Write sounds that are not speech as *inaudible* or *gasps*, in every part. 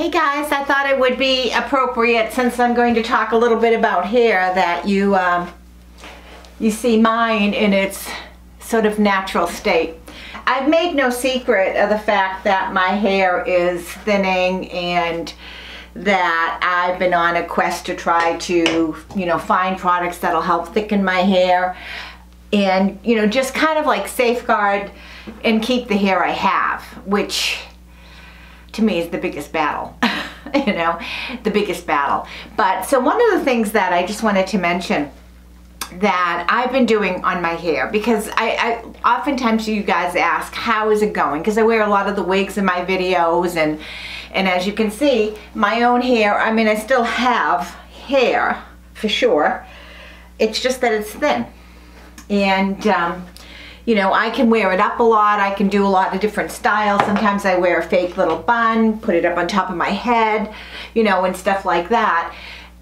Hey guys, I thought it would be appropriate since I'm going to talk a little bit about hair that you um, you see mine in its sort of natural state. I've made no secret of the fact that my hair is thinning and that I've been on a quest to try to, you know, find products that'll help thicken my hair and, you know, just kind of like safeguard and keep the hair I have, which to me is the biggest battle. *laughs* you know, the biggest battle. But so one of the things that I just wanted to mention that I've been doing on my hair because I, I oftentimes you guys ask how is it going because I wear a lot of the wigs in my videos and and as you can see my own hair I mean I still have hair for sure it's just that it's thin and um, you know I can wear it up a lot I can do a lot of different styles sometimes I wear a fake little bun put it up on top of my head you know and stuff like that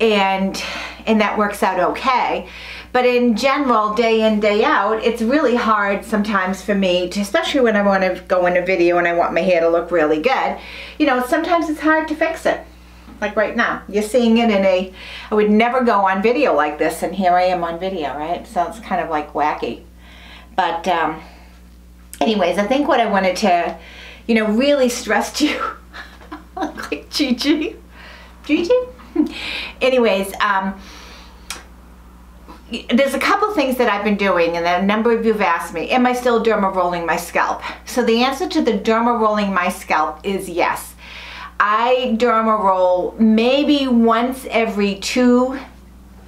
and and that works out okay but in general, day in, day out, it's really hard sometimes for me to, especially when I want to go in a video and I want my hair to look really good, you know, sometimes it's hard to fix it. Like right now, you're seeing it in a, I would never go on video like this and here I am on video, right? So it's kind of like wacky. But um, anyways, I think what I wanted to, you know, really stress to you, *laughs* like Gigi, Gigi? *laughs* anyways, um, there's a couple things that I've been doing and a number of you have asked me, am I still derma rolling my scalp? So the answer to the derma rolling my scalp is yes. I derma roll maybe once every two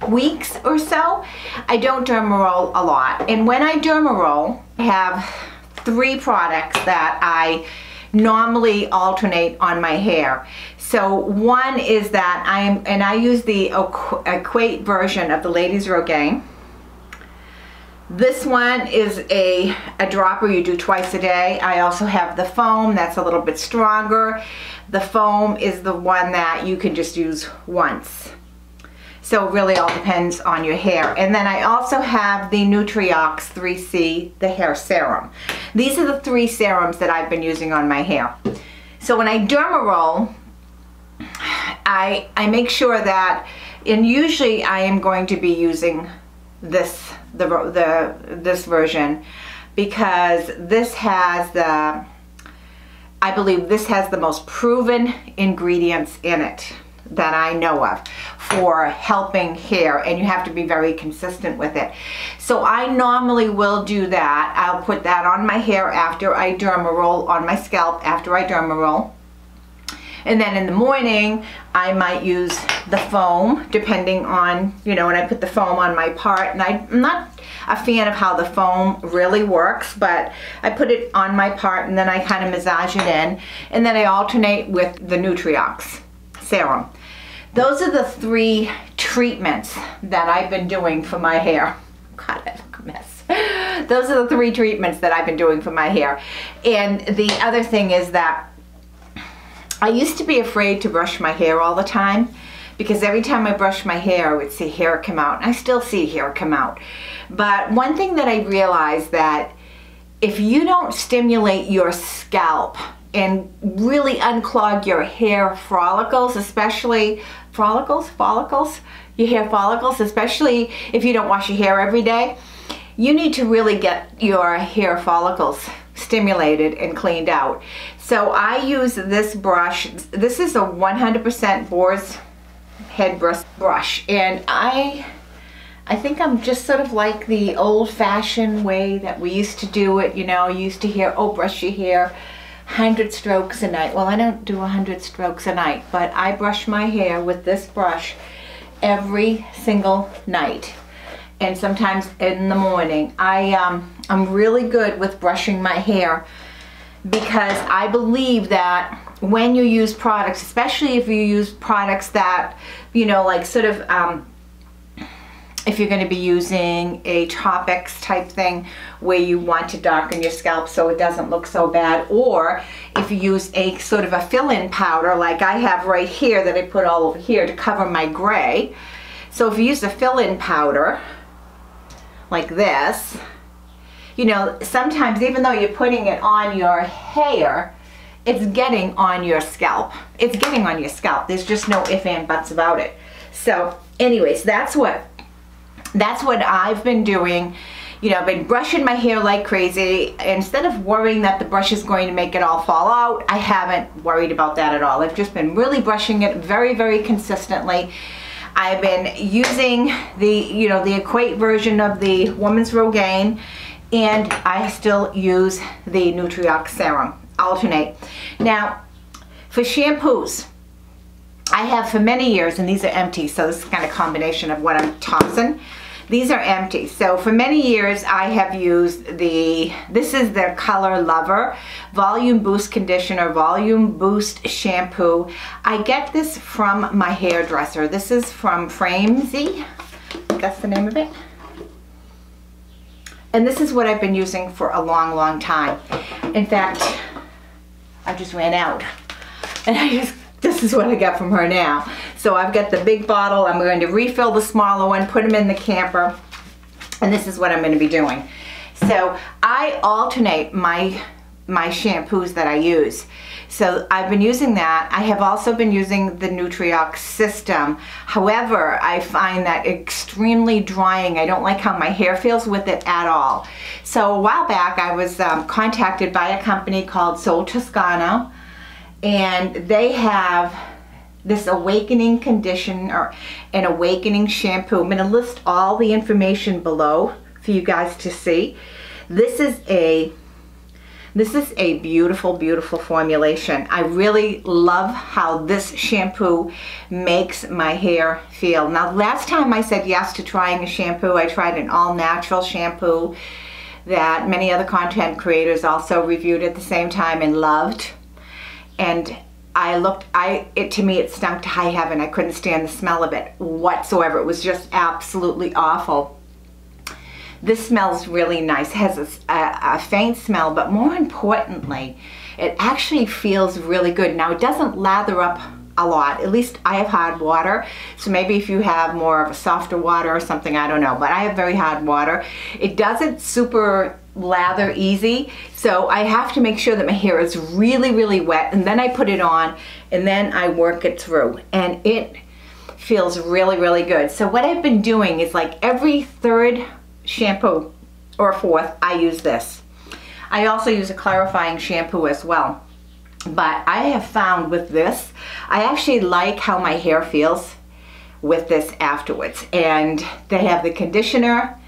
weeks or so. I don't derma roll a lot. And when I derma roll, I have three products that I normally alternate on my hair. So one is that I am, and I use the Equate version of the Ladies Rogaine. This one is a, a dropper you do twice a day. I also have the foam that's a little bit stronger. The foam is the one that you can just use once. So it really all depends on your hair. And then I also have the Nutriox 3C, the hair serum. These are the three serums that I've been using on my hair. So when I derma roll, I, I make sure that, and usually I am going to be using this, the, the, this version because this has the, I believe this has the most proven ingredients in it that I know of for helping hair and you have to be very consistent with it. So I normally will do that. I'll put that on my hair after I derma roll, on my scalp after I derma roll. And then in the morning, I might use the foam, depending on, you know, when I put the foam on my part. And I, I'm not a fan of how the foam really works, but I put it on my part and then I kind of massage it in. And then I alternate with the Nutriox serum. Those are the three treatments that I've been doing for my hair. God, I look a mess. *laughs* Those are the three treatments that I've been doing for my hair. And the other thing is that I used to be afraid to brush my hair all the time because every time I brush my hair, I would see hair come out. I still see hair come out. But one thing that I realized that if you don't stimulate your scalp and really unclog your hair follicles, especially follicles, follicles, your hair follicles, especially if you don't wash your hair every day, you need to really get your hair follicles stimulated and cleaned out. So I use this brush. This is a 100% Boar's head brush, brush. And I I think I'm just sort of like the old-fashioned way that we used to do it, you know, used to hear, oh, brush your hair 100 strokes a night. Well, I don't do 100 strokes a night, but I brush my hair with this brush every single night and sometimes in the morning. I, um, I'm really good with brushing my hair because I believe that when you use products, especially if you use products that, you know, like sort of, um, if you're going to be using a Toppik type thing where you want to darken your scalp so it doesn't look so bad, or if you use a sort of a fill-in powder like I have right here that I put all over here to cover my gray. So if you use a fill-in powder, like this, you know, sometimes even though you're putting it on your hair, it's getting on your scalp. It's getting on your scalp. There's just no if and buts about it. So anyways, that's what that's what I've been doing. You know, I've been brushing my hair like crazy. Instead of worrying that the brush is going to make it all fall out, I haven't worried about that at all. I've just been really brushing it very, very consistently. I've been using the, you know, the Equate version of the Woman's Rogaine and I still use the Nutriox Serum, alternate. Now, for shampoos, I have for many years, and these are empty, so this is kind of combination of what I'm tossing. These are empty. So for many years, I have used the, this is the Color Lover Volume Boost Conditioner, Volume Boost Shampoo. I get this from my hairdresser. This is from Framesi. That's the name of it. And this is what I've been using for a long, long time. In fact, I just ran out. And I just, this is what I got from her now. So I've got the big bottle. I'm going to refill the smaller one, put them in the camper. And this is what I'm going to be doing. So I alternate my my shampoos that I use. So I've been using that. I have also been using the Nutriox system. However, I find that extremely drying. I don't like how my hair feels with it at all. So a while back I was um, contacted by a company called Sol Toscano and they have this awakening condition or an awakening shampoo. I'm going to list all the information below for you guys to see. This is a this is a beautiful, beautiful formulation. I really love how this shampoo makes my hair feel. Now, last time I said yes to trying a shampoo, I tried an all-natural shampoo that many other content creators also reviewed at the same time and loved. And I looked, I it to me it stunk to high heaven. I couldn't stand the smell of it whatsoever. It was just absolutely awful. This smells really nice. Has a, a, a faint smell, but more importantly, it actually feels really good. Now, it doesn't lather up a lot. At least I have hard water. So maybe if you have more of a softer water or something, I don't know. But I have very hard water. It doesn't super lather easy. So I have to make sure that my hair is really, really wet. And then I put it on and then I work it through. And it feels really, really good. So what I've been doing is like every third shampoo or fourth, I use this. I also use a clarifying shampoo as well. But I have found with this, I actually like how my hair feels with this afterwards. And they have the conditioner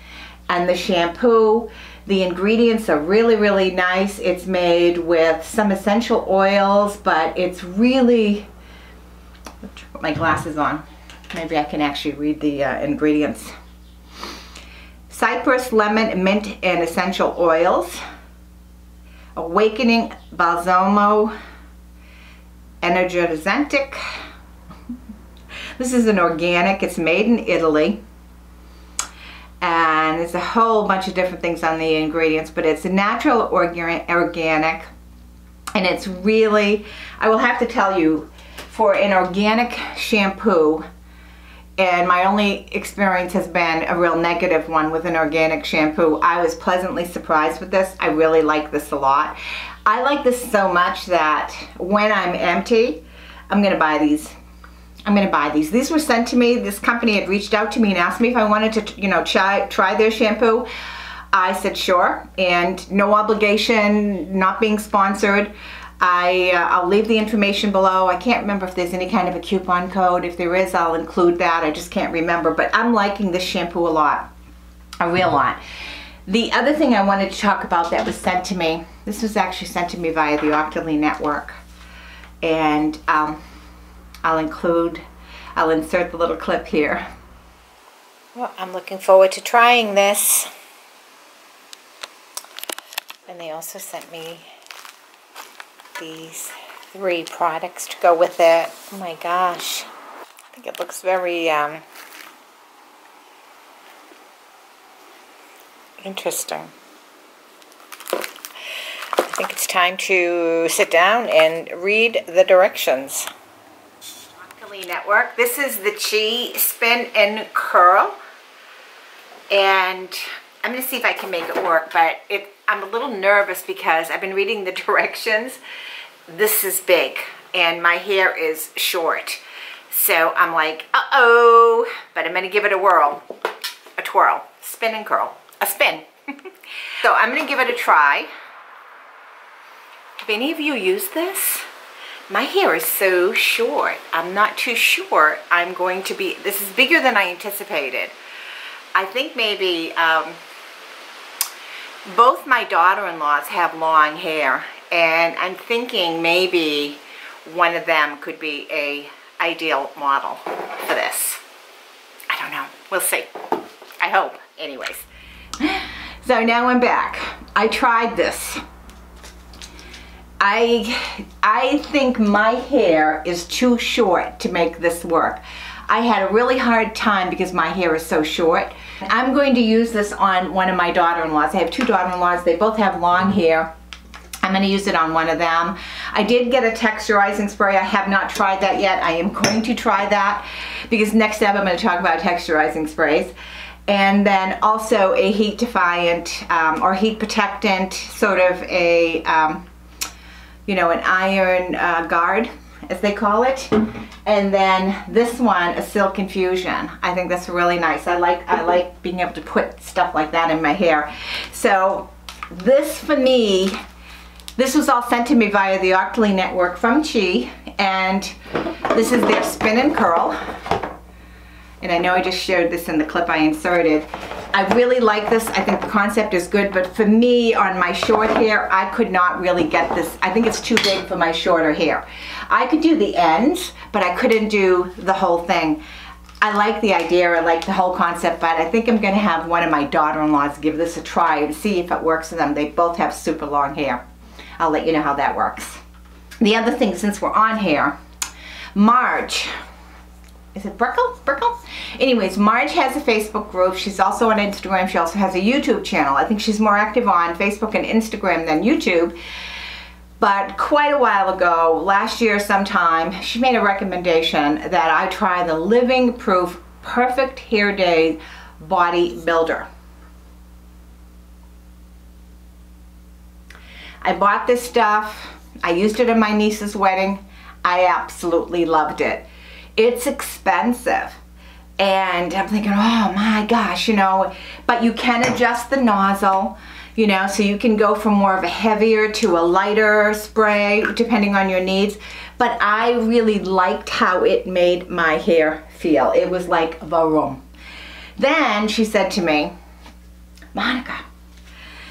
and the shampoo. The ingredients are really, really nice. It's made with some essential oils, but it's really, put my glasses on. Maybe I can actually read the uh, ingredients cypress, lemon, mint, and essential oils. Awakening Balsamo Energizantic. *laughs* This is an organic, it's made in Italy. And there's a whole bunch of different things on the ingredients, but it's a natural organic. And it's really, I will have to tell you, for an organic shampoo, and my only experience has been a real negative one with an organic shampoo. I was pleasantly surprised with this. I really like this a lot. I like this so much that when I'm empty, I'm gonna buy these. I'm gonna buy these. These were sent to me. This company had reached out to me and asked me if I wanted to, you know, try, try their shampoo. I said sure, and no obligation, not being sponsored. I, uh, I'll leave the information below. I can't remember if there's any kind of a coupon code. If there is, I'll include that. I just can't remember. But I'm liking this shampoo a lot, a real lot. The other thing I wanted to talk about that was sent to me, this was actually sent to me via the Octoly Network. And um, I'll include, I'll insert the little clip here. Well, I'm looking forward to trying this. And they also sent me these three products to go with it. Oh my gosh. I think it looks very um, interesting. I think it's time to sit down and read the directions. Network. This is the Chi Spin and Curl. And I'm going to see if I can make it work, but it, I'm a little nervous because I've been reading the *laughs* directions this is big and my hair is short. So I'm like, uh-oh, but I'm gonna give it a whirl, a twirl, spin and curl, a spin. *laughs* so I'm gonna give it a try. Have any of you used this? My hair is so short. I'm not too sure I'm going to be, this is bigger than I anticipated. I think maybe um, both my daughter-in-laws have long hair and I'm thinking maybe one of them could be a ideal model for this. I don't know. We'll see. I hope. Anyways. *gasps* So now I'm back. I tried this. I, I think my hair is too short to make this work. I had a really hard time because my hair is so short. I'm going to use this on one of my daughter-in-laws. I have two daughter-in-laws. They both have long hair. I'm going to use it on one of them. I did get a texturizing spray. I have not tried that yet. I am going to try that because next step I'm going to talk about texturizing sprays. And then also a heat defiant um, or heat protectant, sort of a um, you know, an iron uh, guard, as they call it. And then this one, a silk infusion. I think that's really nice. I like, I like being able to put stuff like that in my hair. So this for me, this was all sent to me via the Octoly network from Chi. And this is their spin and curl. And I know I just showed this in the clip I inserted. I really like this. I think the concept is good, but for me, on my short hair, I could not really get this. I think it's too big for my shorter hair. I could do the ends, but I couldn't do the whole thing. I like the idea, I like the whole concept, but I think I'm gonna have one of my daughter-in-laws give this a try to see if it works for them. They both have super long hair. I'll let you know how that works. The other thing, since we're on hair, Marge, is it Brickle? Brickle? Anyways, Marge has a Facebook group. She's also on Instagram. She also has a YouTube channel. I think she's more active on Facebook and Instagram than YouTube. But quite a while ago, last year sometime, she made a recommendation that I try the Living Proof Perfect Hair Day Body Builder. I bought this stuff. I used it at my niece's wedding. I absolutely loved it it's expensive. And I'm thinking, oh my gosh, you know, but you can adjust the nozzle, you know, so you can go from more of a heavier to a lighter spray, depending on your needs. But I really liked how it made my hair feel. It was like room. Then she said to me, Monika,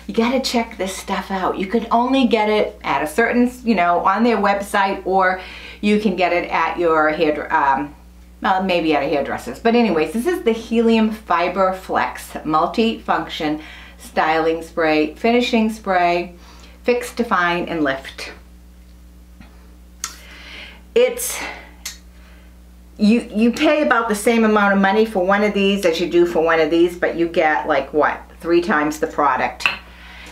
you got to check this stuff out. You can only get it at a certain, you know, on their website or you can get it at your hair, um, well, maybe at a hairdresser's. But anyways, this is the Healium Fiber Flex Multi-Function Styling Spray, Finishing Spray, Fix, Define, and Lift. It's, you, you pay about the same amount of money for one of these as you do for one of these, but you get like what, three times the product.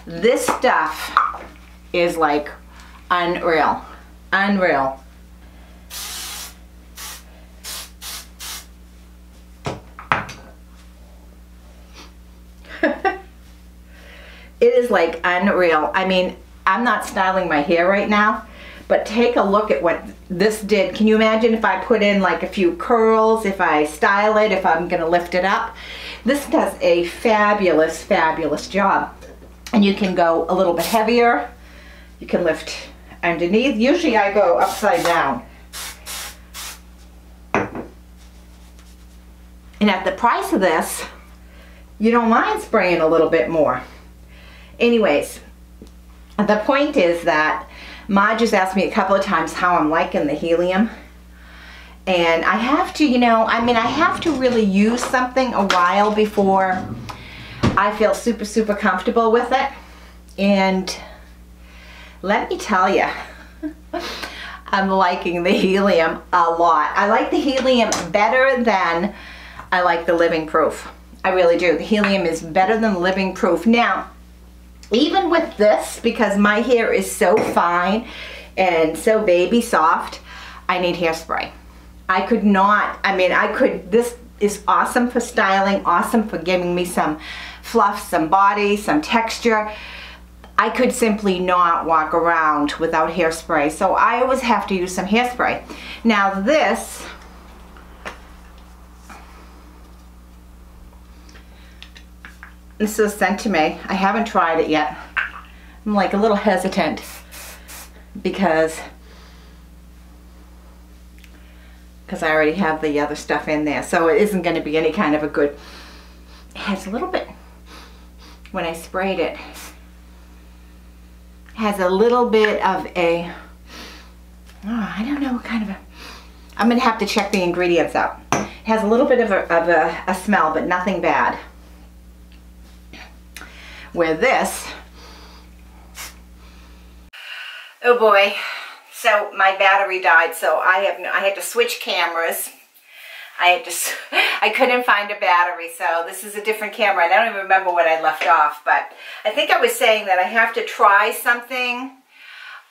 This stuff is like unreal, unreal. it like unreal. I mean, I'm not styling my hair right now, but take a look at what this did. Can you imagine if I put in like a few curls, if I style it, if I'm gonna lift it up? This does a fabulous, fabulous job and you can go a little bit heavier. You can lift underneath. Usually I go upside down. And at the price of this, you don't mind spraying a little bit more. Anyways, the point is that Ma just asked me a couple of times how I'm liking the Healium. And I have to, you know, I mean, I have to really use something a while before I feel super, super comfortable with it. And let me tell you, *laughs* I'm liking the Healium a lot. I like the Healium better than I like the living proof. I really do. The Healium is better than living proof. Now, even with this, because my hair is so fine and so baby soft, I need hairspray. I could not, I mean, I could, this is awesome for styling, awesome for giving me some fluff, some body, some texture. I could simply not walk around without hairspray. So I always have to use some hairspray. Now this, this was sent to me. I haven't tried it yet. I'm like a little hesitant because because I already have the other stuff in there. So it isn't going to be any kind of a good, it has a little bit, when I sprayed it, has a little bit of a, oh, I don't know what kind of a, I'm going to have to check the ingredients out. It has a little bit of a, of a, a smell, but nothing bad. Where this, oh boy, so my battery died, so I have I had to switch cameras. I had to, *laughs* I couldn't find a battery, so this is a different camera. I don't even remember what I left off, but I think I was saying that I have to try something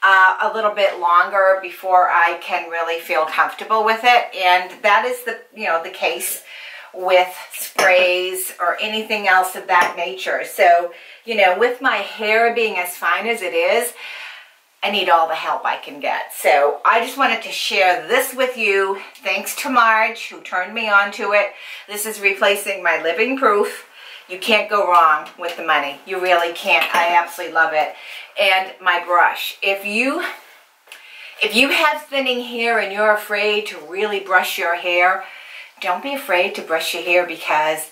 uh, a little bit longer before I can really feel comfortable with it, and that is the, you know, the case with sprays or anything else of that nature. So, you know, with my hair being as fine as it is, I need all the help I can get. So I just wanted to share this with you. Thanks to Marge who turned me on to it. This is replacing my living proof. You can't go wrong with the money. You really can't. I absolutely love it. And my brush. If you if you have thinning hair and you're afraid to really brush your hair, don't be afraid to brush your hair because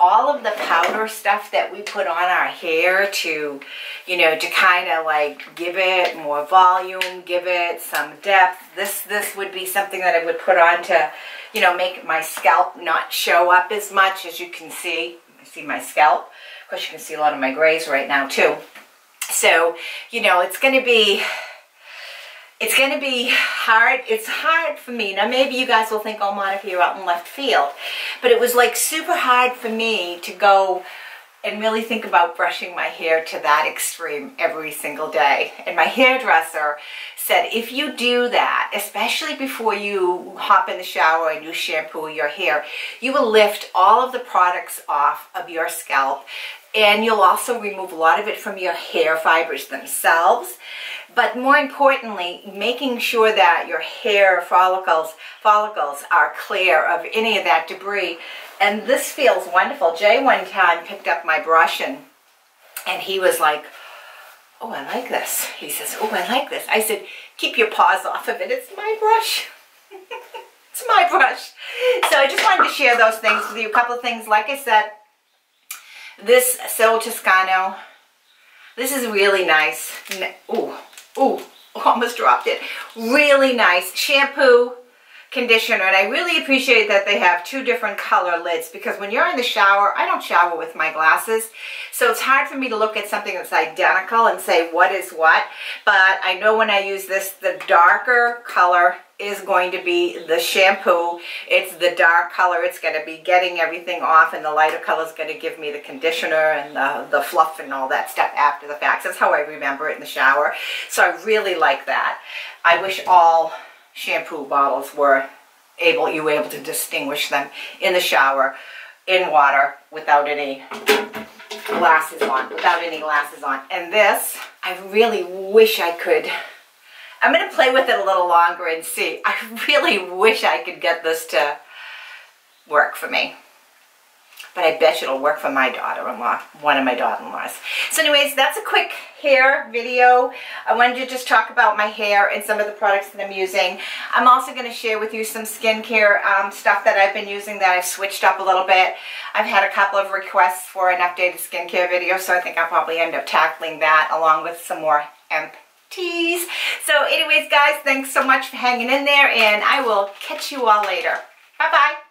all of the powder stuff that we put on our hair to, you know, to kind of like give it more volume, give it some depth. This this would be something that I would put on to, you know, make my scalp not show up as much as you can see. You see my scalp. Of course, you can see a lot of my grays right now too. So, you know, it's going to be it's going to be hard. It's hard for me. Now, maybe you guys will think, oh, Monika, you're out in left field. But it was like super hard for me to go and really think about brushing my hair to that extreme every single day. And my hairdresser said, if you do that, especially before you hop in the shower and you shampoo your hair, you will lift all of the products off of your scalp and you'll also remove a lot of it from your hair fibers themselves but more importantly, making sure that your hair follicles, follicles are clear of any of that debris. And this feels wonderful. Jay one time picked up my brush and, and he was like, oh, I like this. He says, oh, I like this. I said, keep your paws off of it. It's my brush. *laughs* it's my brush. So I just wanted to share those things with you. A couple of things. Like I said, this Sol Toscano, this is really nice. Ooh, Ooh, *laughs* almost dropped it. Really nice shampoo, conditioner. And I really appreciate that they have two different color lids because when you're in the shower, I don't shower with my glasses. So it's hard for me to look at something that's identical and say what is what. But I know when I use this, the darker color is going to be the shampoo. It's the dark color. It's going to be getting everything off and the lighter color is going to give me the conditioner and the, the fluff and all that stuff after the fact. That's how I remember it in the shower. So I really like that. I wish all shampoo bottles were able, you were able to distinguish them in the shower, in water, without any glasses on, without any glasses on. And this, I really wish I could I'm going to play with it a little longer and see. I *laughs* really wish I could get this to work for me. But I bet you it'll work for my daughter-in-law, one of my daughter-in-laws. So anyways, that's a quick hair video. I wanted to just talk about my hair and some of the products that I'm using. I'm also going to share with you some skincare um, stuff that I've been using that I've switched up a little bit. I've had a couple of requests for an updated skincare video, so I think I'll probably end up tackling that along with some more hemp teas. So anyways, guys, thanks so much for hanging in there, and I will catch you all later. Bye-bye.